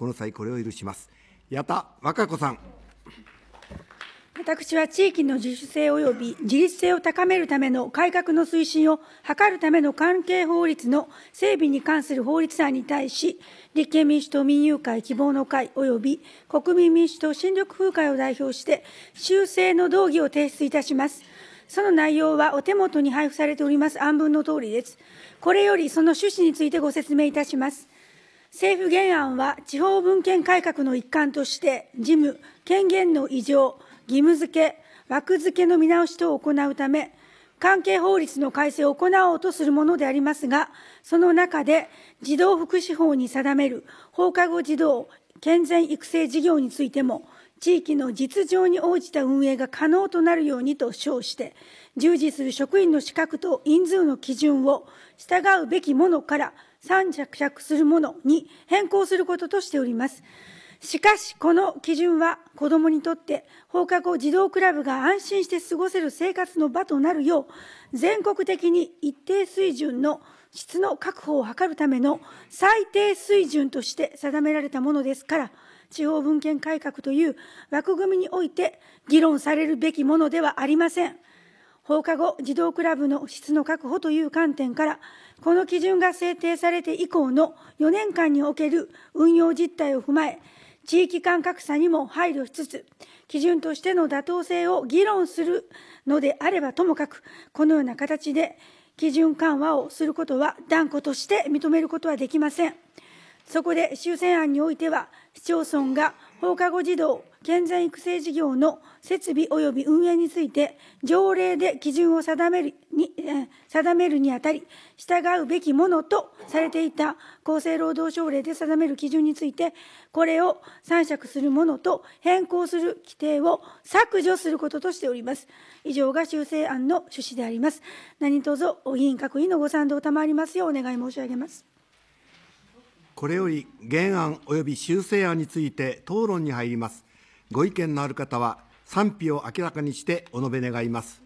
この際、これを許します。矢田和歌子さん。私は地域の自主性及び自立性を高めるための改革の推進を図るための関係法律の整備に関する法律案に対し、立憲民主党民友会希望の会及び国民民主党新緑風会を代表して、修正の動議を提出いたします。その内容はお手元に配布されております案文のとおりです。これよりその趣旨についてご説明いたします。政府原案は地方分権改革の一環として、事務、権限の異常、義務付け、枠付けの見直し等を行うため、関係法律の改正を行おうとするものでありますが、その中で児童福祉法に定める放課後児童健全育成事業についても、地域の実情に応じた運営が可能となるようにと称して、従事する職員の資格と人数の基準を従うべきものから参着着するものに変更することとしております。しかし、この基準は子どもにとって放課後児童クラブが安心して過ごせる生活の場となるよう、全国的に一定水準の質の確保を図るための最低水準として定められたものですから、地方分権改革という枠組みにおいて議論されるべきものではありません。放課後児童クラブの質の確保という観点から、この基準が制定されて以降の4年間における運用実態を踏まえ、地域間格差にも配慮しつつ、基準としての妥当性を議論するのであればともかく、このような形で基準緩和をすることは断固として認めることはできません。そこで修正案においては、市町村が放課後児童健全育成事業の設備及び運営について、条例で基準を定めるに定めるにあたり、従うべきものとされていた厚生労働省令で定める基準について、これを参酌するものと変更する規定を削除することとしております。以上が修正案の趣旨であります。何卒、議員各位のご賛同を賜りますようお願い申し上げます。これより原案及び修正案について討論に入ります。ご意見のある方は賛否を明らかにしてお述べ願います。